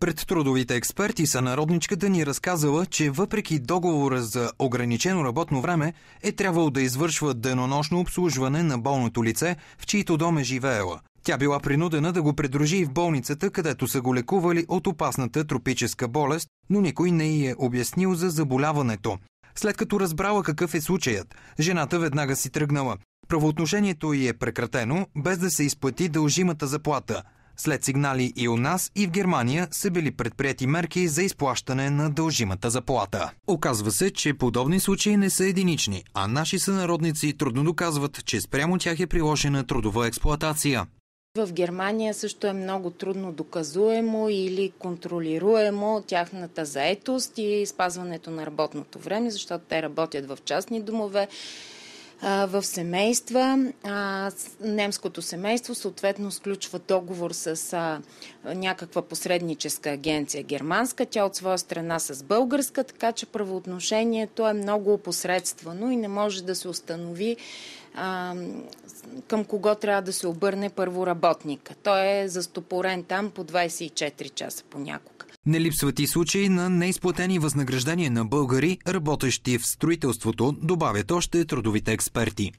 Пред трудовите експерти са народничката ни разказала, че въпреки договора за ограничено работно време, е трябвало да извършва денонощно обслужване на болното лице, в чието дом е живеела. Тя била принудена да го придружи в болницата, където са го лекували от опасната тропическа болест, но никой не й е обяснил за заболяването. След като разбрала какъв е случаят, жената веднага си тръгнала. Правоотношението й е прекратено, без да се изплати дължимата заплата. След сигнали и у нас, и в Германия са били предприяти мерки за изплащане на дължимата заплата. Оказва се, че подобни случаи не са единични, а наши сънародници трудно доказват, че спрямо тях е приложена трудова експлоатация. В Германия също е много трудно доказуемо или контролируемо тяхната заетост и спазването на работното време, защото те работят в частни домове в семейства. Немското семейство съответно сключва договор с някаква посредническа агенция германска, тя от своя страна с българска, така че правоотношението е много опосредствано и не може да се установи към кого трябва да се обърне първо работника. Той е застопорен там по 24 часа понякога. Не липсват и случаи на неизплатени възнаграждения на българи, работещи в строителството, добавят още трудовите експерти.